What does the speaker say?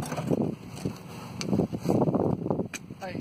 はい。